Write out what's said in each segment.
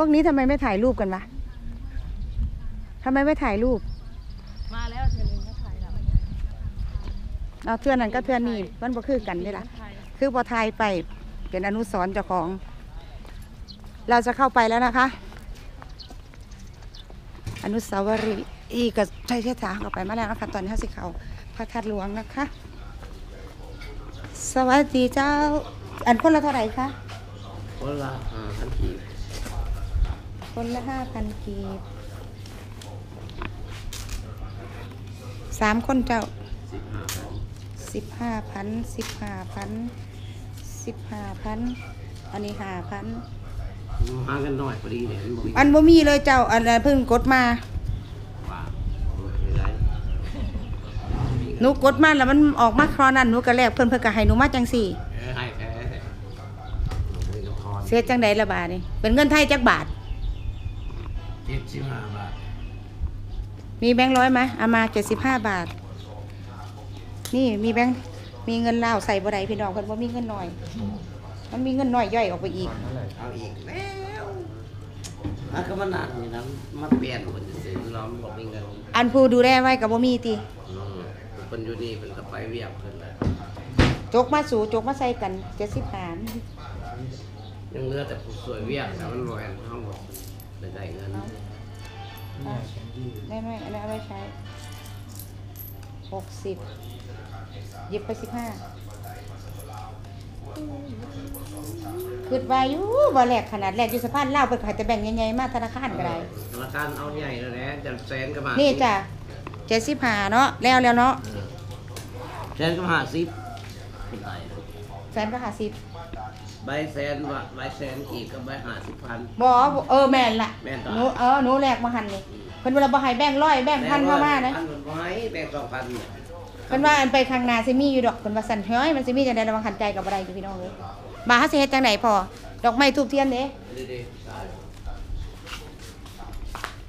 วกนี้ทำไมไม่ถ่ายรูปกันวะทำไมไม่ถ่ายรูป มาแล้วเธอลืมก็ถ่ายแล้วเอาเทือนนั้นก็เทือนนี้มันบ่คือกันเด้ล่ะถ่ายคือพอถ่ายไปเป็นอนุสรณ์เจ้าของ เราจะเข้าไปแล้วนะคะ อนุสาวรีย์อีกกับใช่ใช่ถาเข้าไปมาแล้วนะคะ ตอนนี้เขาสิเขาพระธาตุหลวงนะคะ สวัสดีเจ้า อันคนละเท่าไหร่คะคนละห้าพันกีบ คนละห้าพันกีบสามคนเจ้าสิบห้าพันสิบห้าพันสิบห้าพันสิบห้าพันอันนี้ห้าพันห่างกันหน่อยพอดีเนี่ยมันบ่มีอันบ่มีเลยเจ้า อันนั้นเพิ่งกดมาว่าไม่ได้หนูกดมาแล้วมันออกมาครอนั้นหนูก็แลกเพิ่นเพิ่นก็ให้หนูมาจังสี่เออให้แท้มีกระทอนเสียจังใดละบาทนี่เป็นเงินไทยจักบาทเจ็ดสิบห้าบาทมีแบงค์ร้อยไหมเอามาเจ็ดสิบห้าบาท นี่มีแบงค์มีเงินลาวใส่บ่ได้พี่น้องเพิ่นบ่มีเงินหน่อย มันมีเงินน้อยย่อยออกไปอีก เอาอีกแล้วมันก็มานานนี่นะมาเปลี่ยนคนจะซื้อเราบอกมีเงินอันผู้ดูแลไว้ก็บ่มีติอืมคนอยู่นี่เป็นก็ไปเวียบเพิ่นแหละจกมาสู่จกมาใส่กันเจ็ดสิบห้ายังเหลือแต่ผู้สวยเวียบแต่มันบ่แม่นเฮาบ่ ได้ได้เงินไม่ไม่อันนี้นเอาไว้ใช้หกสิบหยิบไปสิบห้าคืดวาอยุบ่แลกขนาดแลกอยู่สะพานเล่าวไปขายแต่แบ่งใหญ่ๆมาธนาคารก็ได้ธนาคารเอาใหญ่แล้วแหละจะแสนก็มานี่จ้ะเจ็ดสิบห้าเนาะแล้วแล้วเนาะเออแสนก็มาสิบเป็นไร แสนก็หาสิบ ใบแสนว่าใบแสนอีกก็ใบห้าสิบพัน บอเออแม่นละแม่นต่อ หนูเออหนูแลกมาหันนี่เพิ่นเวลาบ่ให้แบ่งร้อยแบ่งพันเข้ามานะพันมันไว้แบ่งสองพันเนี่ยเพิ่นว่าอันไปข้างหน้าสิมีอยู่ดอกเพิ่นว่าสั่นเฮ้ยมันสิมีจังได๋ระวังหันใจกับบ่ได้อยู่พี่น้องเอ้ยมาเฮาสิเฮ็ดจังไดพอดอกไม้ทูบเทียนเด้ ดีๆตาย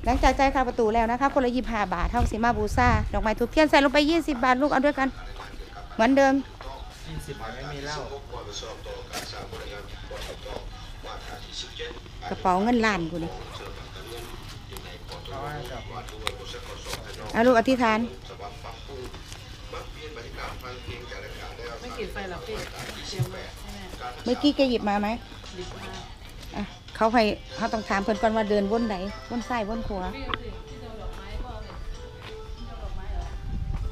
หลังจากจ่ายค่าประตูแล้วนะคะคนละ25บาทเท่าสิมาบูชาดอกไม้ทูบเทียนใส่ลงไป 20 บาท ลูกเอาด้วยกัน เหมือนเดิม ยี่สิบไม่มีเหล้ากระเป๋าเงินล้านกูนี่เพราะว่าจะเอาลูกอธิษฐานไม่กินไฟหรอกพี่เตรียมไว้ให้แม่เมื่อกี้แกหยิบมาไหมหยิบมาอะเขาให้เขาต้องถามเพิ่นก่อนว่าเดินวนไหนวนซ้ายวนขวาพี่เอาสิพี่จะเอาดอกไม้ก็เอาสิพี่จะเอาดอกไม้เหรอ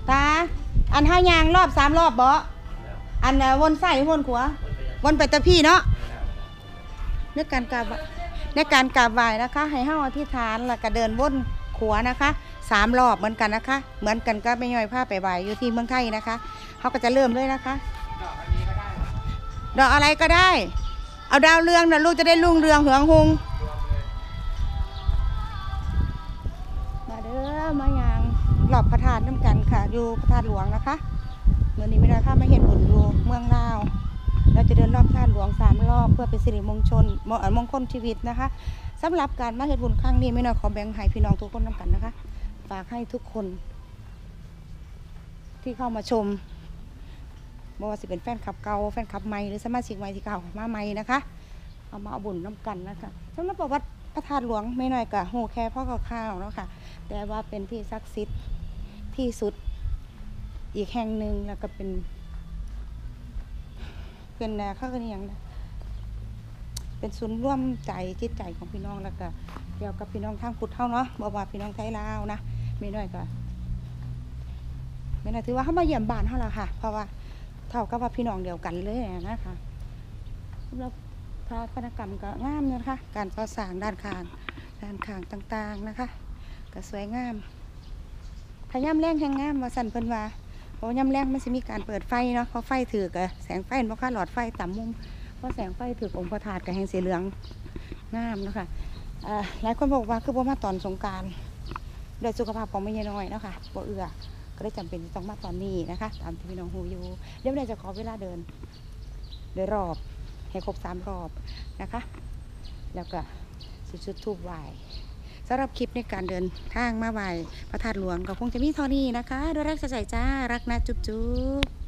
ตาอันห้ายางรอบสามรอบบ่ อันน่ะวนซ้ายวนขวาวนไปตะพี่เนาะในการกราบในการกราบไหว้นะคะ ให้เฮาอธิษฐานแล้วก็เดินวนขวานะคะสามรอบเหมือนกันนะคะ เหมือนกันก็ไม่ย่อยผ้าไปไหว้อยู่ที่เมืองไทยนะคะเขาก็จะเริ่มเลยนะคะดอกอะไรก็ได้ เอาดาวเรืองนะลูกจะได้รุ่งเรืองเหืองหงมาเด้อมาอย่างหลอบพระธาตุน้ำกันค่ะ อยู่พระธาตุหลวงนะคะ มื่อนี้ไม่ได้พามาเห็นบุญอยู่เมืองลาว เราจะเดินรอบพระธาตุหลวงสามรอบเพื่อเป็นสิริมงคลมงมงคลชีวิตนะคะสำหรับการมาเห็นบุญครั้งนี้ไม่น้อยขอแบ่งให้พี่น้องทุกคนน้ำกันนะคะ ฝากให้ทุกคน ที่เข้ามาชมไม่ว่าจะเป็นแฟนคลับเก่าแฟนคลับใหม่หรือสมาชิกใหม่ที่เก่ามาใหม่นะคะ เอามาเอาบุญน้ำกันนะคะสำหรับประวัติพระธาตุหลวงไม่น้อยกับโหแค่พ่อข้าวๆเนาะค่ะแต่ว่าเป็นที่ศักดิ์สิทธิ์ที่สุด อีกแห่งหนึ่งแล้วก็เป็นเป็นแนวเขาเรียกนะเป็นศูนย์ร่วมใจจิตใจของพี่น้องแล้วก็เกี่ยวกับพี่น้องทางพุทธเท่าเนาะบอกว่าพี่น้องไทยลาวนะไม่น้อยก็ไม่น่าถือว่าเขามาเยี่ยมบ้านเขาแล้วค่ะ เพราะว่าเท่ากับว่าพี่น้องเดียวกันเลยนะคะสำหรับสถาปัตยกรรมก็งามนะคะ การก่อสร้างด้านข้างด้านข้างต่างๆนะคะ ก็สวยงามพยายามแรงแห่งงามมาสั่นเพิ่นว่า เพราะว่ายามแรงมันจะมีการเปิดไฟเนาะเพราะไฟถือกะแสงไฟมันค่ะหลอดไฟต่ำมุมเพราะแสงไฟถือองค์พระธาตุกับแหงสีเหลืองงามเนาะคะอ่าหลายคนบอกว่าคือบ่มาตอนสงการโดวยสุขภาพของไม่ยน้อยเนาะค่ะบ่เอือก็ได้จำเป็นที่ต้องมาตอนนี้นะคะ ตามที่พี่น้องฮูอยู่เดี๋ยวเราจะขอเวลาเดินโดยรอบให้ครบสามรอบนะคะ แล้วก็สิจุดทูบไหว สำหรับคลิปในการเดินทางมาไหว้พระธาตุหลวงก็คงจะมีเท่านี้นะคะ ด้วยรักใจจ้า รักนะจุ๊บจุ๊บ